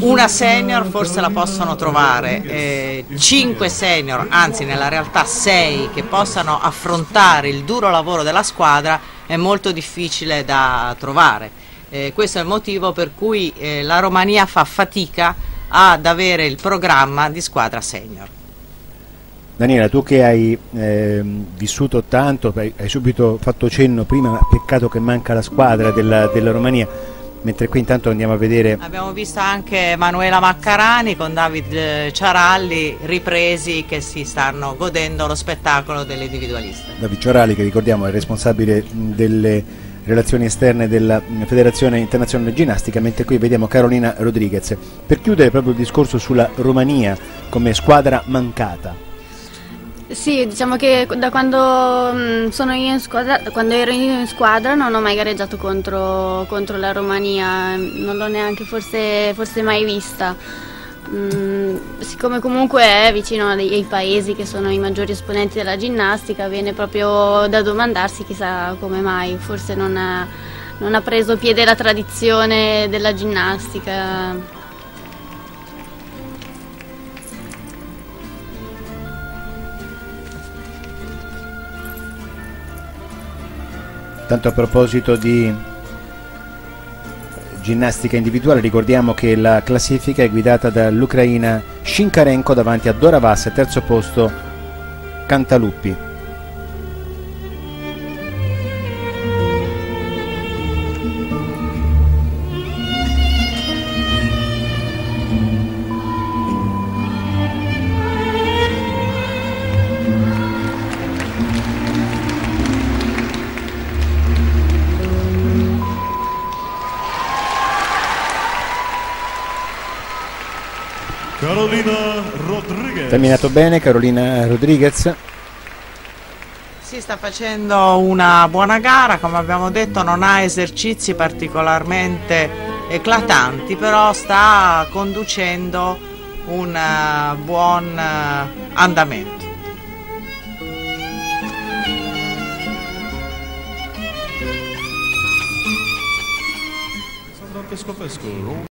Una senior forse la possono trovare, eh, 5 senior, anzi nella realtà 6 che possano affrontare il duro lavoro della squadra è molto difficile da trovare. Eh, questo è il motivo per cui eh, la Romania fa fatica ad avere il programma di squadra senior. Daniela, tu che hai eh, vissuto tanto, hai subito fatto cenno prima, peccato che manca la squadra della, della Romania, mentre qui intanto andiamo a vedere... Abbiamo visto anche Manuela Maccarani con David eh, Ciaralli ripresi che si stanno godendo lo spettacolo delle individualiste. David Ciaralli che ricordiamo è responsabile delle relazioni esterne della Federazione Internazionale Ginnastica, mentre qui vediamo Carolina Rodriguez. Per chiudere proprio il discorso sulla Romania come squadra mancata. Sì, diciamo che da quando, mm, squadra, quando ero in squadra non ho mai gareggiato contro, contro la Romania, non l'ho neanche forse, forse mai vista. Mm, siccome comunque è vicino ai, ai paesi che sono i maggiori esponenti della ginnastica, viene proprio da domandarsi chissà come mai, forse non ha, non ha preso piede la tradizione della ginnastica. Tanto a proposito di ginnastica individuale ricordiamo che la classifica è guidata dall'Ucraina Shinkarenko davanti a Dora Vass terzo posto Cantaluppi. Carolina Rodriguez. Terminato bene Carolina Rodriguez. Si sta facendo una buona gara, come abbiamo detto non ha esercizi particolarmente eclatanti, però sta conducendo un uh, buon uh, andamento. Pesco Pesco.